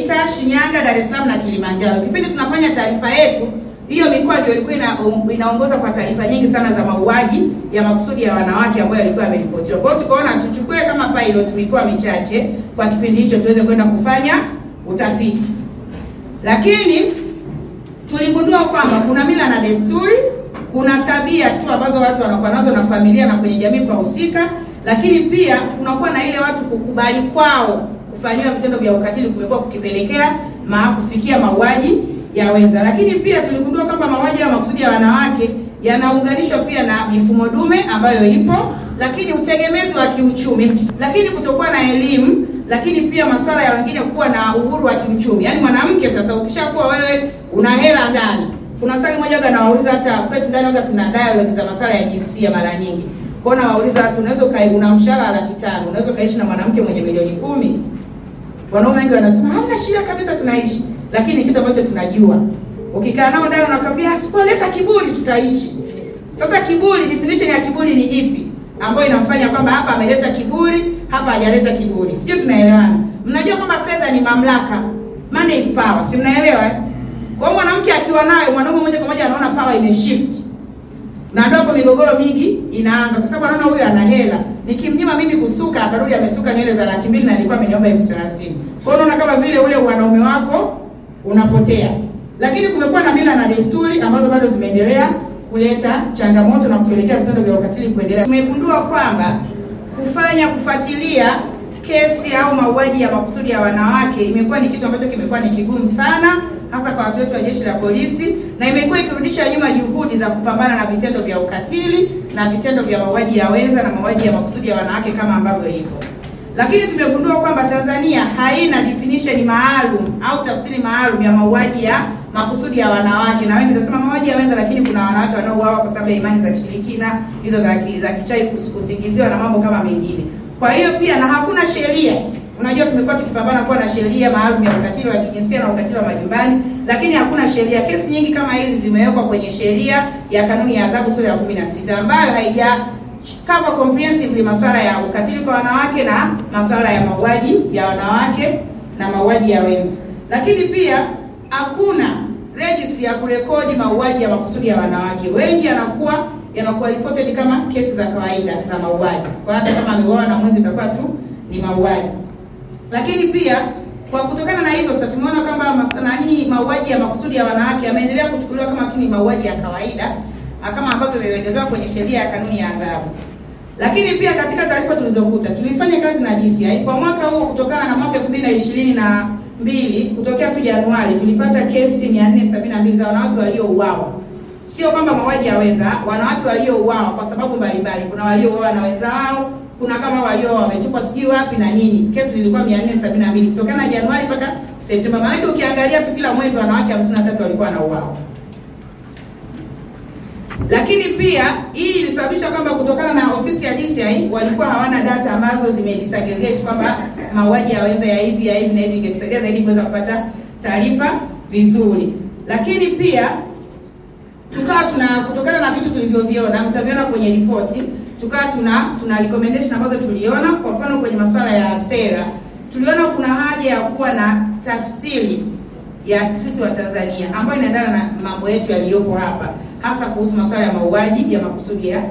Shinyanga, Dar es Salaam na Kilimanjaro. Kipindi tunafanya taarifa yetu hiyo mikoa ndio ilikuwa um, inaongoza kwa taarifa nyingi sana za mauaji ya makusudi ya wanawake ambayo yalikuwa yameripotiwa. Kwa hiyo tukaona tuchukue kama pilot mikoa michache kwa kipindi hicho tuweze kwenda kufanya utafiti, lakini tuligundua kwamba kuna mila na desturi, kuna tabia tu ambazo watu wanakuwa nazo na familia na kwenye jamii kwa husika, lakini pia kunakuwa na ile watu kukubali kwao kufanyiwa vitendo vya ukatili kumekuwa kukipelekea ma kufikia mauaji ya wenza. Lakini pia tuligundua kwamba mauaji ya makusudi ya wanawake yanaunganishwa pia na mifumo dume ambayo ipo, lakini utegemezi wa kiuchumi, lakini kutokuwa na elimu, lakini pia masuala ya wengine kuwa na uhuru wa kiuchumi. Yaani mwanamke sasa, ukishakuwa wewe una hela ndani, kuna swali moja nawauliza, hata kwetu ndani waga tuna dialogue za masuala ya jinsia mara nyingi kwa nawauliza watu, unaweza una mshahara laki tano, unaweza ukaishi na mwanamke mwenye milioni kumi? Wanaume wengi wanasema hamna shida kabisa, tunaishi. Lakini kitu ambacho tunajua, ukikaa nao ndani unakwambia asipoleta kiburi tutaishi. Sasa kiburi, definition ya kiburi ni ipi ambayo inamfanya kwamba hapa ameleta kiburi, hapa hajaleta kiburi? Sio, tunaelewana? Mnajua kwamba fedha ni mamlaka, money is power, si mnaelewa eh? Kwa hiyo mwanamke akiwa nayo, mwanaume moja kwa moja anaona power imeshift na ndipo migogoro mingi inaanza, kwa sababu anaona huyu ana hela, nikimnyima mimi kusuka akarudi amesuka nywele za laki mbili na alikuwa ameniomba elfu thelathini. Kwa hiyo unaona kama vile ule wanaume wako unapotea. Lakini kumekuwa na mila na desturi ambazo bado zimeendelea kuleta changamoto na kupelekea vitendo vya ukatili kuendelea. Tumegundua kwamba kufanya kufuatilia kesi au mauaji ya makusudi ya wanawake imekuwa ni kitu ambacho kimekuwa ni kigumu sana hasa kwa watu wetu wa jeshi la polisi, na imekuwa ikirudisha nyuma juhudi za kupambana na vitendo vya ukatili na vitendo vya mauaji ya wenza na mauaji ya makusudi ya wanawake kama ambavyo ipo. Lakini tumegundua kwamba Tanzania haina definition maalum au tafsiri maalum ya mauaji ya makusudi ya wanawake, na wengi tunasema mauaji ya wenza, lakini kuna wanawake wanaouawa kwa sababu ya imani za kishirikina hizo za kichai, kusingiziwa na mambo kama mengine. Kwa hiyo pia na hakuna sheria Unajua, tumekuwa tukipambana kuwa na sheria maalum ya ukatili wa kijinsia na ukatili wa majumbani, lakini hakuna sheria. Kesi nyingi kama hizi zimewekwa kwenye sheria ya kanuni ya adhabu sura ya 16 ambayo haija cover comprehensively masuala ya ukatili kwa wanawake na masuala ya mauaji ya wanawake na mauaji ya wenza. Lakini pia hakuna registry ya kurekodi mauaji ya makusudi ya wanawake. Wengi yanakuwa yanakuwa reported kama kesi za kawaida za mauaji, kwa hata kama ameuawa na mwenzi itakuwa tu ni mauaji lakini pia kwa kutokana na hivyo sasa tumeona kwamba nani mauaji ya makusudi ya wanawake yameendelea kuchukuliwa kama tu ni mauaji ya kawaida kama ambavyo imeelezewa kwenye sheria ya kanuni ya adhabu. Lakini pia katika taarifa tulizokuta tulifanya kazi na DCI kwa mwaka huu, kutokana na mwaka 2022 na mbili kutokea tu Januari tulipata kesi 472 za wanawake waliouawa. Sio kwamba mauaji ya wenza, wanawake waliouawa kwa sababu mbalimbali. Kuna waliouawa na wenzao kuna kama walio wametupwa sijui wapi na nini. Kesi zilikuwa 472 kutokana na Januari mpaka Septemba. Maana ukiangalia tu kila mwezi wanawake 53 walikuwa wanauawa. Lakini pia hii ilisababisha kwamba kutokana na ofisi ya DCI walikuwa hawana data ambazo zimedisaggregate kwamba mauaji yaweza ya hivi ya hivi na hivi, ingetusaidia zaidi kuweza kupata taarifa vizuri. Lakini pia tukawa tuna kutokana na vitu tulivyoviona, mtaviona kwenye ripoti tukawa tuna tuna recommendation ambazo tuliona. Kwa mfano kwenye masuala ya sera, tuliona kuna haja ya kuwa na tafsiri ya sisi wa Tanzania ambayo inaendana na mambo yetu yaliyopo hapa, hasa kuhusu masuala ya mauaji ya makusudi ya,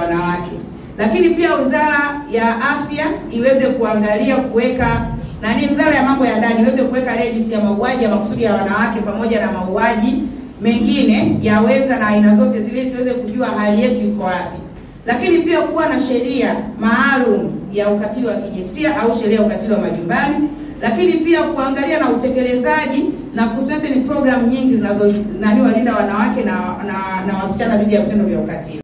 wanawake. Lakini pia wizara ya afya iweze kuangalia kuweka nani, wizara ya mambo ya ndani iweze kuweka registry ya mauaji ya makusudi ya wanawake pamoja na mauaji mengine yaweza na aina zote zile, tuweze kujua hali yetu iko wapi lakini pia kuwa na sheria maalum ya ukatili wa kijinsia au sheria ya ukatili wa majumbani, lakini pia kuangalia na utekelezaji na kustrengthen program nyingi zinazo nani walinda wanawake na, na, na wasichana dhidi ya vitendo vya ukatili.